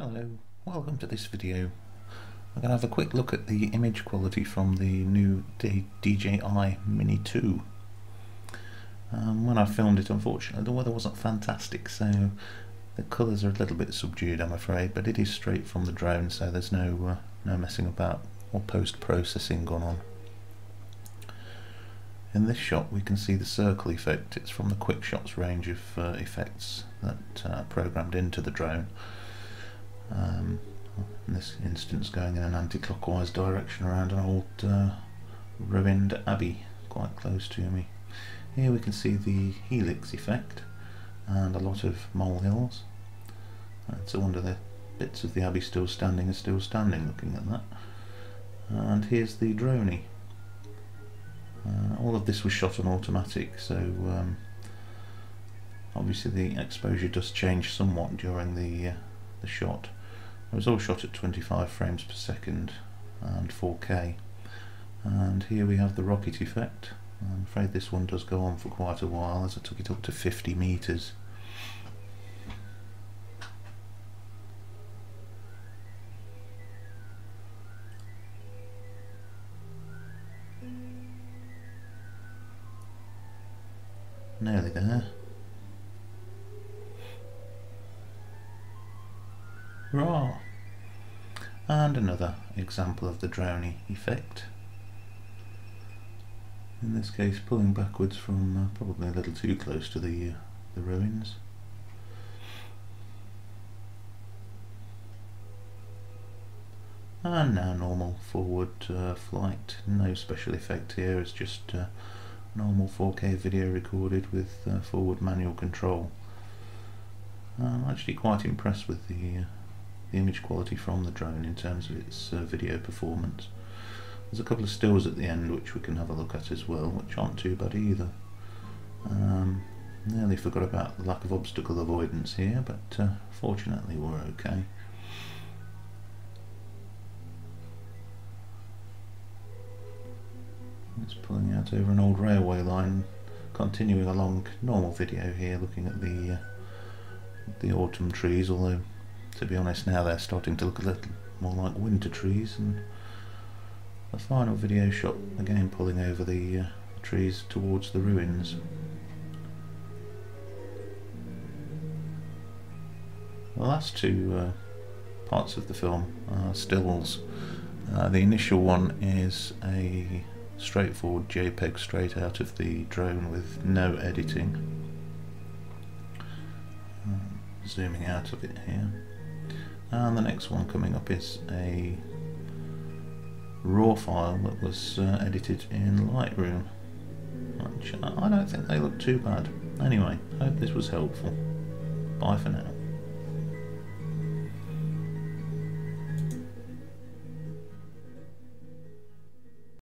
Hello, welcome to this video. I'm going to have a quick look at the image quality from the new DJI Mini 2. Um, when I filmed it unfortunately the weather wasn't fantastic so the colours are a little bit subdued I'm afraid but it is straight from the drone so there's no, uh, no messing about or post-processing gone on. In this shot we can see the circle effect, it's from the Quick Shots range of uh, effects that uh, programmed into the drone. Um, in this instance going in an anti-clockwise direction around an old uh, ruined abbey quite close to me. Here we can see the helix effect and a lot of molehills. It's a wonder the bits of the abbey still standing are still standing looking at that. And here's the dronie. Uh, all of this was shot on automatic so um, obviously the exposure does change somewhat during the, uh, the shot. It was all shot at 25 frames per second and 4K. And here we have the rocket effect. I'm afraid this one does go on for quite a while as I took it up to 50 meters. Nearly there. Raw. And another example of the dronie effect. In this case pulling backwards from uh, probably a little too close to the, uh, the ruins. And now normal forward uh, flight, no special effect here, it's just uh, normal 4K video recorded with uh, forward manual control. I'm actually quite impressed with the uh, the image quality from the drone in terms of its uh, video performance. There's a couple of stills at the end which we can have a look at as well, which aren't too bad either. Um, nearly forgot about the lack of obstacle avoidance here, but uh, fortunately we're okay. It's pulling out over an old railway line, continuing along normal video here, looking at the uh, the autumn trees, although to be honest now they're starting to look a little more like winter trees and the final video shot again pulling over the uh, trees towards the ruins. The last two uh, parts of the film are stills. Uh, the initial one is a straightforward JPEG straight out of the drone with no editing. Um, zooming out of it here and the next one coming up is a raw file that was uh, edited in Lightroom. Which I don't think they look too bad. Anyway hope this was helpful. Bye for now